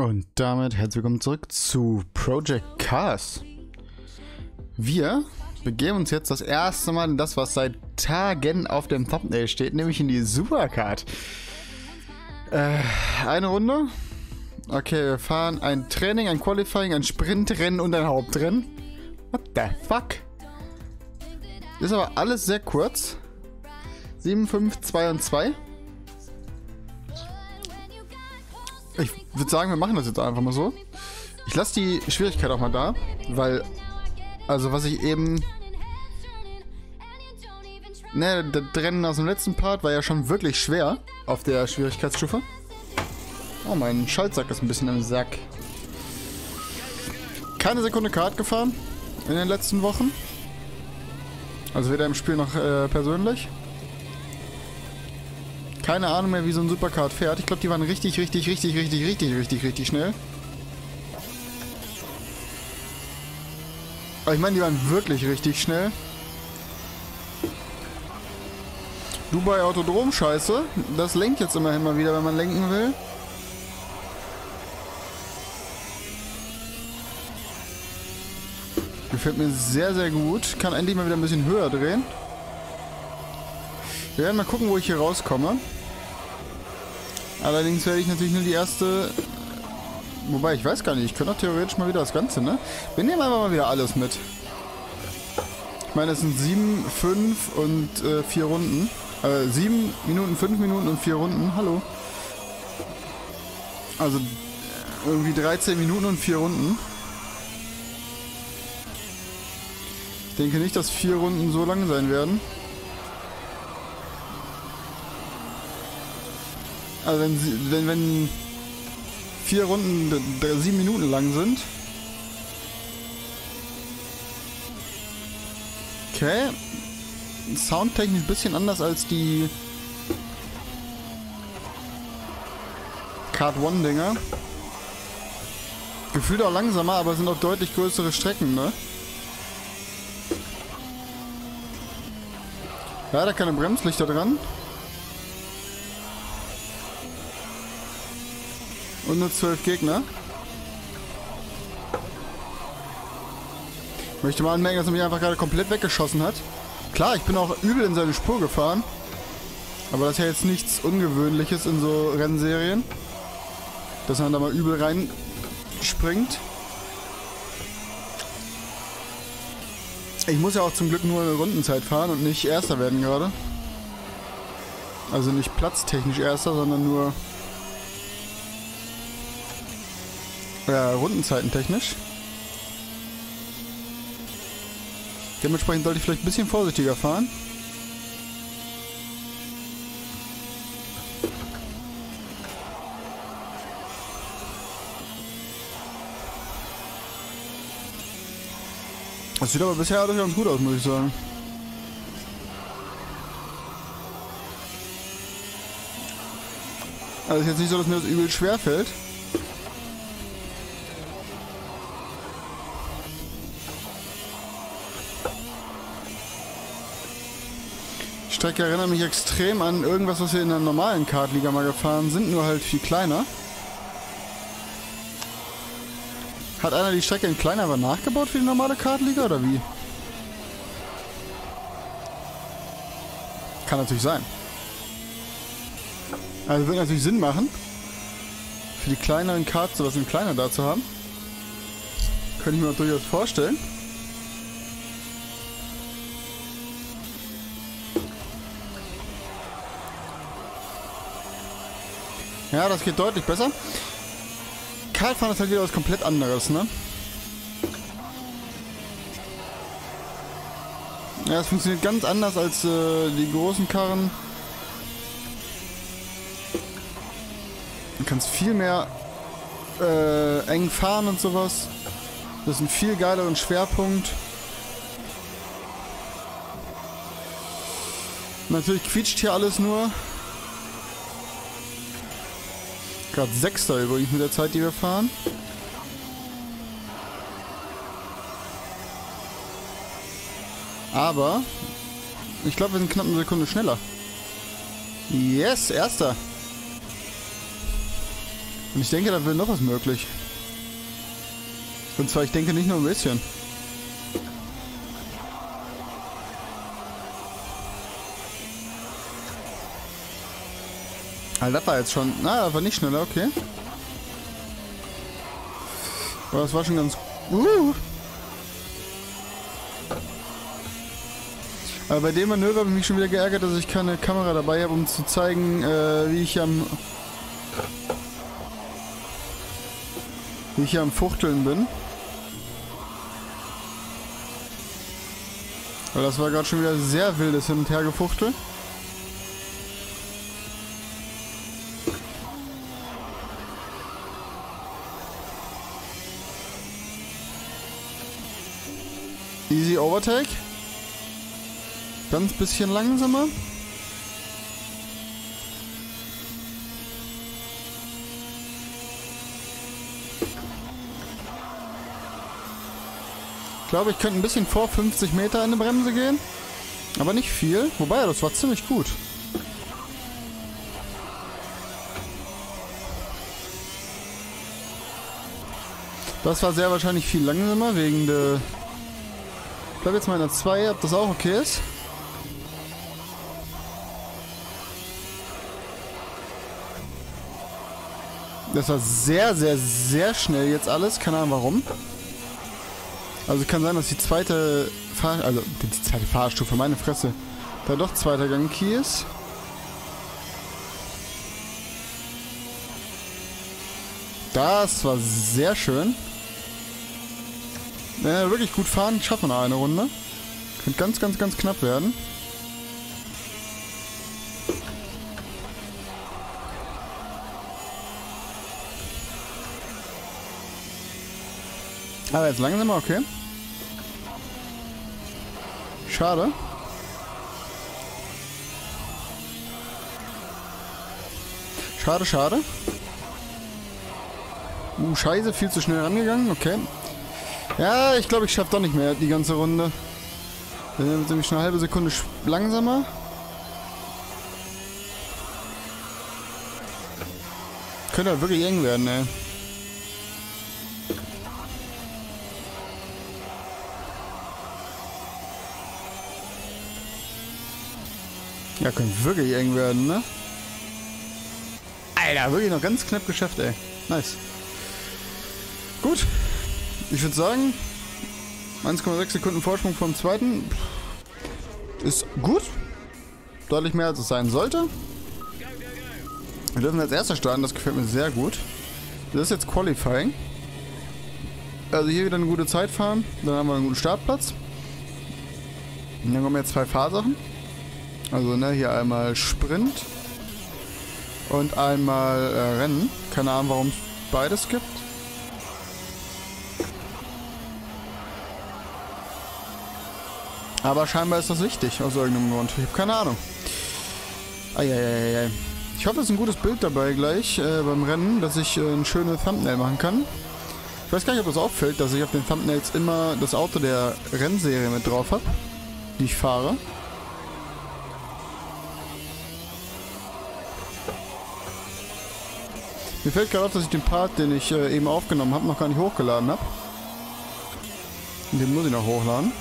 Und damit herzlich willkommen zurück zu Project Cars. Wir begeben uns jetzt das erste Mal in das, was seit Tagen auf dem Thumbnail steht, nämlich in die Supercard. Äh, eine Runde. Okay, wir fahren ein Training, ein Qualifying, ein Sprintrennen und ein Hauptrennen. What the fuck? Ist aber alles sehr kurz. 7, 5, 2 und 2. Ich würde sagen, wir machen das jetzt einfach mal so. Ich lasse die Schwierigkeit auch mal da, weil, also was ich eben... Ne, das Rennen aus dem letzten Part war ja schon wirklich schwer auf der Schwierigkeitsstufe. Oh, mein Schaltsack ist ein bisschen im Sack. Keine Sekunde Kart gefahren in den letzten Wochen. Also weder im Spiel noch äh, persönlich. Keine Ahnung mehr, wie so ein Supercard fährt. Ich glaube, die waren richtig, richtig, richtig, richtig, richtig, richtig, richtig schnell. Aber ich meine, die waren wirklich richtig schnell. Dubai Autodrom, scheiße. Das lenkt jetzt immerhin mal wieder, wenn man lenken will. Gefällt mir sehr, sehr gut. Kann endlich mal wieder ein bisschen höher drehen. Wir werden mal gucken, wo ich hier rauskomme. Allerdings werde ich natürlich nur die erste... Wobei, ich weiß gar nicht. Ich könnte auch theoretisch mal wieder das Ganze, ne? Wir nehmen einfach mal wieder alles mit. Ich meine, es sind sieben, fünf und äh, vier Runden. Äh, sieben Minuten, fünf Minuten und vier Runden. Hallo. Also irgendwie 13 Minuten und vier Runden. Ich denke nicht, dass vier Runden so lang sein werden. Also wenn, wenn, wenn vier Runden sieben Minuten lang sind. Okay. Soundtechnisch ein bisschen anders als die Card One Dinger. Gefühlt auch langsamer, aber sind auch deutlich größere Strecken, ne? Leider keine Bremslichter dran. Und nur zwölf Gegner. Ich möchte mal anmerken, dass er mich einfach gerade komplett weggeschossen hat. Klar, ich bin auch übel in seine Spur gefahren. Aber das ist ja jetzt nichts Ungewöhnliches in so Rennserien. Dass man da mal übel reinspringt. Ich muss ja auch zum Glück nur eine Rundenzeit fahren und nicht Erster werden gerade. Also nicht platztechnisch Erster, sondern nur Ja, Rundenzeiten technisch. Dementsprechend sollte ich vielleicht ein bisschen vorsichtiger fahren. Das sieht aber bisher alles ganz gut aus, muss ich sagen. Also ist jetzt nicht so, dass mir das übel schwer fällt. Strecke erinnert mich extrem an irgendwas, was wir in der normalen Kartliga mal gefahren sind, nur halt viel kleiner. Hat einer die Strecke in kleiner aber nachgebaut für die normale Kartliga oder wie? Kann natürlich sein. Also wird natürlich Sinn machen, für die kleineren Karts sowas in kleiner da zu haben. Könnte ich mir durchaus vorstellen. Ja, das geht deutlich besser. Kartfahren ist halt wieder was komplett anderes, ne? Ja, es funktioniert ganz anders als äh, die großen Karren. Du kannst viel mehr äh, eng fahren und sowas. Das ist ein viel geileren Schwerpunkt. Natürlich quietscht hier alles nur. Gerade Sechster übrigens mit der Zeit, die wir fahren. Aber ich glaube, wir sind knapp eine Sekunde schneller. Yes, erster. Und ich denke, da wird noch was möglich. Und zwar, ich denke nicht nur ein bisschen. Also das war jetzt schon... Na, das war nicht schneller, okay. Aber das war schon ganz... Uh. Aber bei dem Manöver habe ich mich schon wieder geärgert, dass ich keine Kamera dabei habe, um zu zeigen, äh, wie ich am... Wie ich am Fuchteln bin. Weil das war gerade schon wieder sehr wildes Hin- und Hergefuchtel. Easy Overtake. Ganz bisschen langsamer. Ich glaube, ich könnte ein bisschen vor 50 Meter in eine Bremse gehen. Aber nicht viel. Wobei, das war ziemlich gut. Das war sehr wahrscheinlich viel langsamer wegen der... Ich bleibe jetzt mal in der 2, ob das auch okay ist. Das war sehr, sehr, sehr schnell jetzt alles. Keine Ahnung warum. Also kann sein, dass die zweite Fahr... Also die zweite Fahrstufe, meine Fresse. Da doch zweiter Gang Key ist. Das war sehr schön. Wenn wir wirklich gut fahren, schaffen wir eine Runde. Könnte ganz, ganz, ganz knapp werden. Aber jetzt langsamer, okay. Schade. Schade, schade. Uh, scheiße, viel zu schnell rangegangen, okay. Ja, ich glaube, ich schaffe doch nicht mehr die ganze Runde. Dann sind nämlich schon eine halbe Sekunde langsamer. Könnte halt wirklich eng werden, ey. Ja, könnte wirklich eng werden, ne? Alter, wirklich noch ganz knapp geschafft, ey. Nice. Gut. Ich würde sagen, 1,6 Sekunden Vorsprung vom zweiten ist gut. Deutlich mehr, als es sein sollte. Wir dürfen als erster starten, das gefällt mir sehr gut. Das ist jetzt Qualifying. Also hier wieder eine gute Zeit fahren. Dann haben wir einen guten Startplatz. Und dann kommen jetzt zwei Fahrsachen. Also ne, hier einmal Sprint und einmal äh, Rennen. Keine Ahnung, warum es beides gibt. Aber scheinbar ist das wichtig, aus irgendeinem Grund. Ich habe keine Ahnung. Eieieiei. Ich hoffe, es ist ein gutes Bild dabei gleich äh, beim Rennen, dass ich äh, ein schönes Thumbnail machen kann. Ich weiß gar nicht, ob das auffällt, dass ich auf den Thumbnails immer das Auto der Rennserie mit drauf habe, die ich fahre. Mir fällt gerade auf, dass ich den Part, den ich äh, eben aufgenommen habe, noch gar nicht hochgeladen habe. Den muss ich noch hochladen.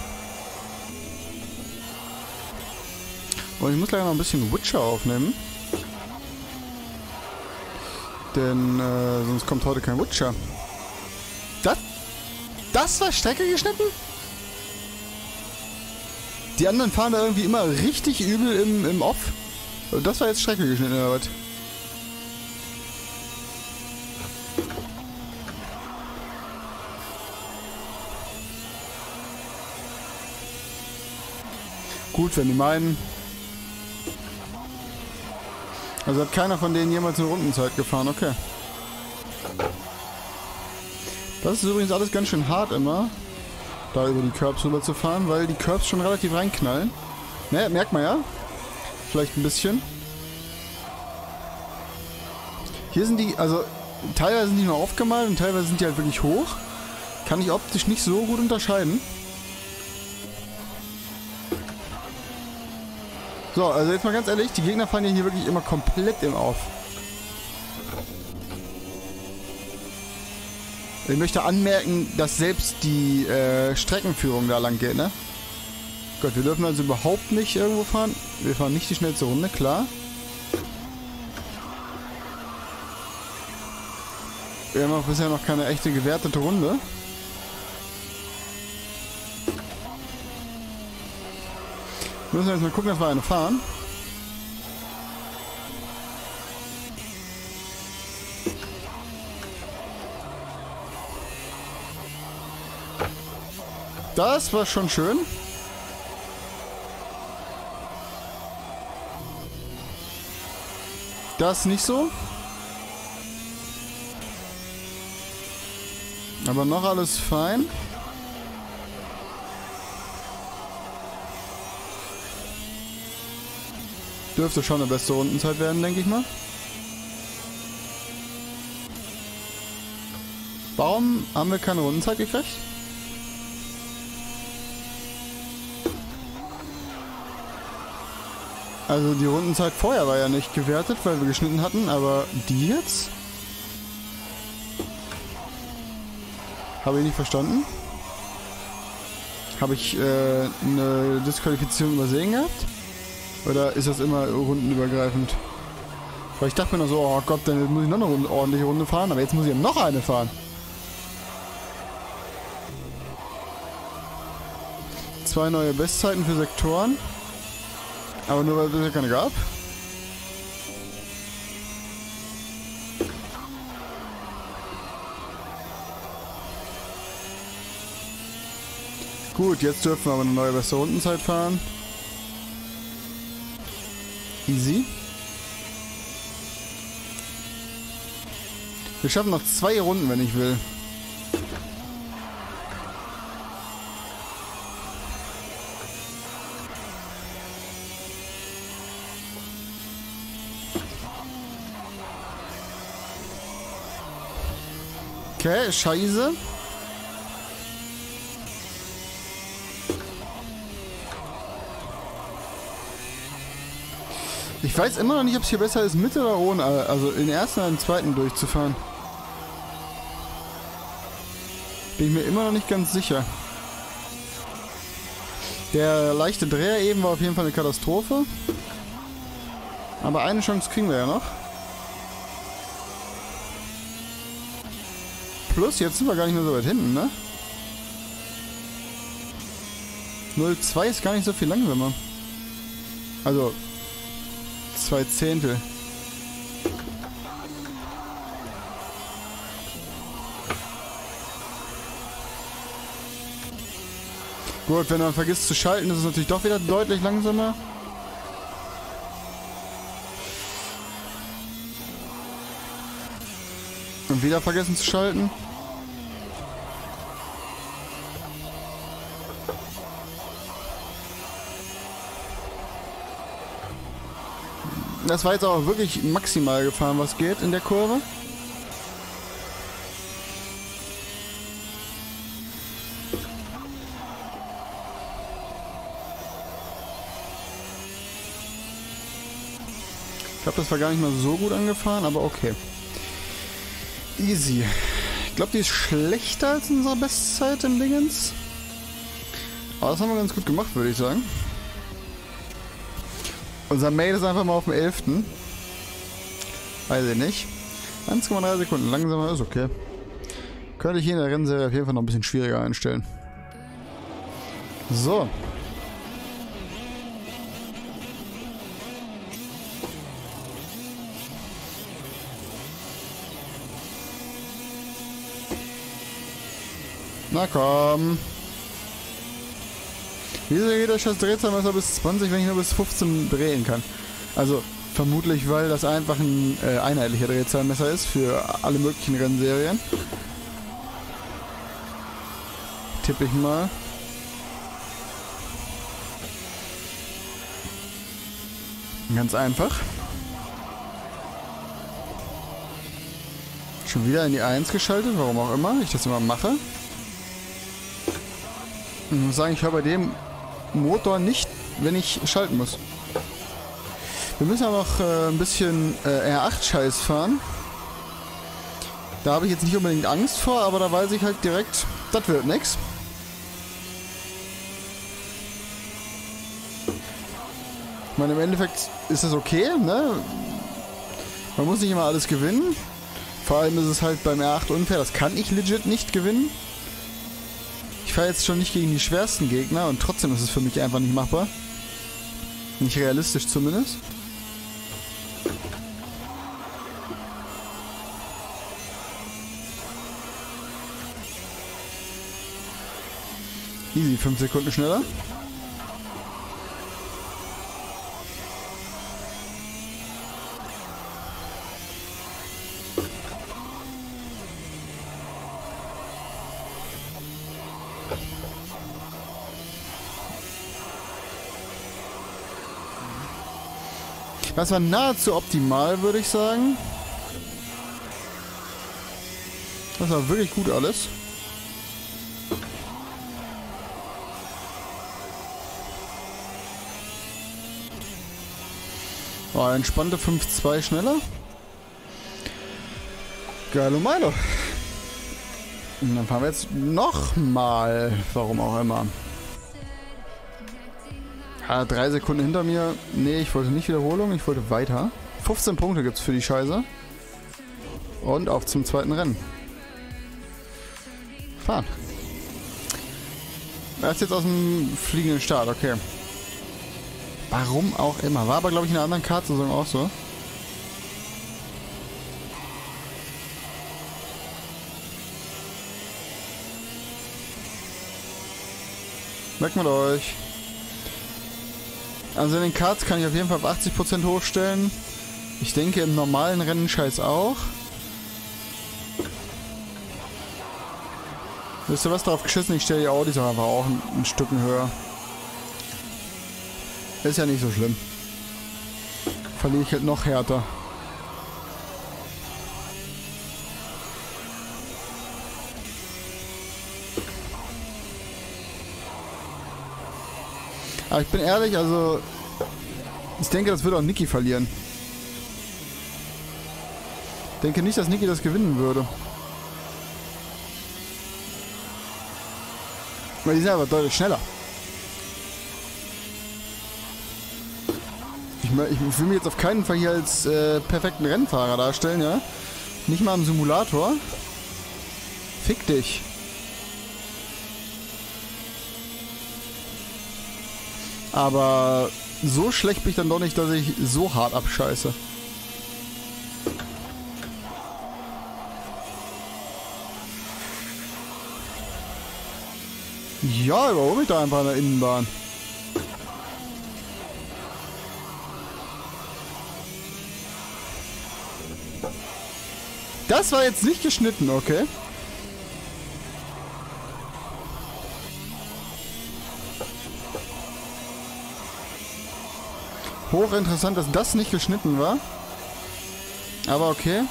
Und ich muss gleich noch ein bisschen Witcher aufnehmen. Denn äh, sonst kommt heute kein Witcher. Das, das war Strecke geschnitten? Die anderen fahren da irgendwie immer richtig übel im, im Off. Und das war jetzt Strecke geschnitten oder was? Gut, wenn die meinen. Also hat keiner von denen jemals eine Rundenzeit gefahren, okay. Das ist übrigens alles ganz schön hart immer, da über die Curbs rüber zu fahren, weil die Curbs schon relativ reinknallen. Ne, merkt man ja. Vielleicht ein bisschen. Hier sind die, also teilweise sind die nur aufgemalt und teilweise sind die halt wirklich hoch. Kann ich optisch nicht so gut unterscheiden. So, also jetzt mal ganz ehrlich, die Gegner fahren ja hier wirklich immer komplett im Auf. Ich möchte anmerken, dass selbst die äh, Streckenführung da lang geht, ne? Gott, wir dürfen also überhaupt nicht irgendwo fahren. Wir fahren nicht die schnellste Runde, klar. Wir haben auch bisher noch keine echte gewertete Runde. Müssen jetzt mal gucken, dass wir eine fahren. Das war schon schön. Das nicht so. Aber noch alles fein. Dürfte schon eine beste Rundenzeit werden, denke ich mal. Warum haben wir keine Rundenzeit gekriegt? Also die Rundenzeit vorher war ja nicht gewertet, weil wir geschnitten hatten, aber die jetzt? Habe ich nicht verstanden. Habe ich äh, eine Disqualifizierung übersehen gehabt? Oder ist das immer rundenübergreifend? Weil ich dachte mir noch so, oh Gott, dann muss ich noch eine ordentliche Runde fahren, aber jetzt muss ich noch eine fahren. Zwei neue Bestzeiten für Sektoren. Aber nur weil es ja keine gab. Gut, jetzt dürfen wir aber eine neue beste Rundenzeit fahren. Easy. Wir schaffen noch zwei Runden, wenn ich will. Okay, scheiße. Ich weiß immer noch nicht, ob es hier besser ist, mit oder ohne, also in den ersten oder den zweiten durchzufahren. Bin ich mir immer noch nicht ganz sicher. Der leichte Dreher eben war auf jeden Fall eine Katastrophe. Aber eine Chance kriegen wir ja noch. Plus, jetzt sind wir gar nicht mehr so weit hinten, ne? 0,2 ist gar nicht so viel langsamer. Also, zwei Zehntel. Gut, wenn man vergisst zu schalten, ist es natürlich doch wieder deutlich langsamer. Und wieder vergessen zu schalten. Das war jetzt auch wirklich maximal gefahren, was geht in der Kurve. Ich glaube, das war gar nicht mal so gut angefahren, aber okay. Easy. Ich glaube, die ist schlechter als unsere Bestzeit im Dingens. Aber das haben wir ganz gut gemacht, würde ich sagen. Unser Mail ist einfach mal auf dem 11. Weiß ich nicht. 1,3 Sekunden langsamer ist okay. Könnte ich hier in der Rennserie auf jeden Fall noch ein bisschen schwieriger einstellen. So. Na komm. Wieso geht das Drehzahlmesser bis 20, wenn ich nur bis 15 drehen kann? Also vermutlich, weil das einfach ein äh, einheitlicher Drehzahlmesser ist für alle möglichen Rennserien. Tippe ich mal. Ganz einfach. Schon wieder in die 1 geschaltet, warum auch immer ich das immer mache. Ich muss sagen, ich höre bei dem Motor nicht, wenn ich schalten muss. Wir müssen aber noch äh, ein bisschen äh, R8-Scheiß fahren. Da habe ich jetzt nicht unbedingt Angst vor, aber da weiß ich halt direkt, das wird nix. Ich meine, im Endeffekt ist das okay, ne? Man muss nicht immer alles gewinnen. Vor allem ist es halt beim R8 unfair, das kann ich legit nicht gewinnen. Fahre jetzt schon nicht gegen die schwersten Gegner und trotzdem ist es für mich einfach nicht machbar. Nicht realistisch zumindest. Easy, 5 Sekunden schneller. Das war nahezu optimal, würde ich sagen. Das war wirklich gut alles. Oh, entspannte 5-2 schneller. Geilo Milo. Und dann fahren wir jetzt nochmal. Warum auch immer. Ah, drei Sekunden hinter mir. Nee, ich wollte nicht Wiederholung, ich wollte weiter. 15 Punkte gibt's für die Scheiße. Und auf zum zweiten Rennen. Fahren. Er ist jetzt aus dem fliegenden Start, okay. Warum auch immer. War aber, glaube ich, in einer anderen Kartsaison auch so. Merkt mit euch. Also in den Karts kann ich auf jeden Fall auf 80% hochstellen. Ich denke im normalen Rennen scheiß auch. Wisst ihr was drauf geschissen? Ich stelle die Audis auch einfach auch ein, ein Stück höher. Ist ja nicht so schlimm. Verliere ich halt noch härter. Aber ich bin ehrlich, also ich denke, das würde auch Niki verlieren. Ich denke nicht, dass Niki das gewinnen würde. Weil die sind aber deutlich schneller. Ich, ich will mich jetzt auf keinen Fall hier als äh, perfekten Rennfahrer darstellen, ja? Nicht mal im Simulator. Fick dich. Aber so schlecht bin ich dann doch nicht, dass ich so hart abscheiße. Ja, überhol mich da einfach in der Innenbahn. Das war jetzt nicht geschnitten, okay? Hochinteressant, dass das nicht geschnitten war. Aber okay.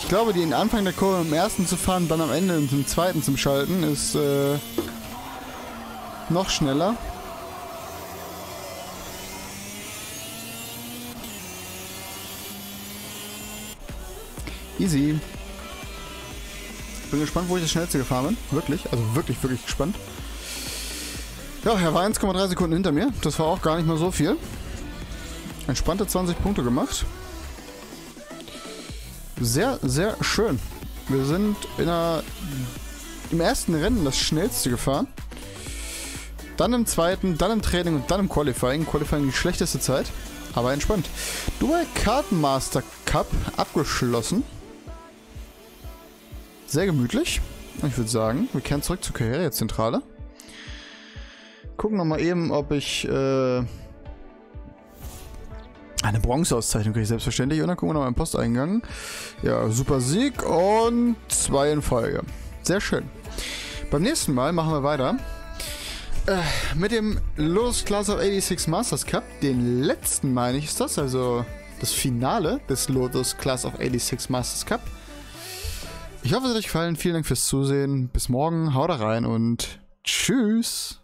Ich glaube, den Anfang der Kurve im ersten zu fahren, dann am Ende im zweiten zum Schalten, ist äh, noch schneller. Easy. Bin gespannt, wo ich das schnellste gefahren bin. Wirklich, also wirklich, wirklich gespannt. Ja, er war 1,3 Sekunden hinter mir. Das war auch gar nicht mal so viel. Entspannte 20 Punkte gemacht. Sehr, sehr schön. Wir sind in einer, im ersten Rennen das schnellste gefahren. Dann im zweiten, dann im Training und dann im Qualifying. Qualifying die schlechteste Zeit, aber entspannt. Dual Kartenmaster Cup abgeschlossen. Sehr gemütlich. Ich würde sagen, wir kehren zurück zur Karrierezentrale gucken noch mal eben, ob ich äh, eine Bronzeauszeichnung kriege ich selbstverständlich. Und dann gucken wir noch mal im Posteingang. Ja, super Sieg und zwei in Folge. Sehr schön. Beim nächsten Mal machen wir weiter. Äh, mit dem Lotus Class of 86 Masters Cup. Den letzten meine ich ist das. Also das Finale des Lotus Class of 86 Masters Cup. Ich hoffe, es hat euch gefallen. Vielen Dank fürs Zusehen. Bis morgen. Haut rein und tschüss.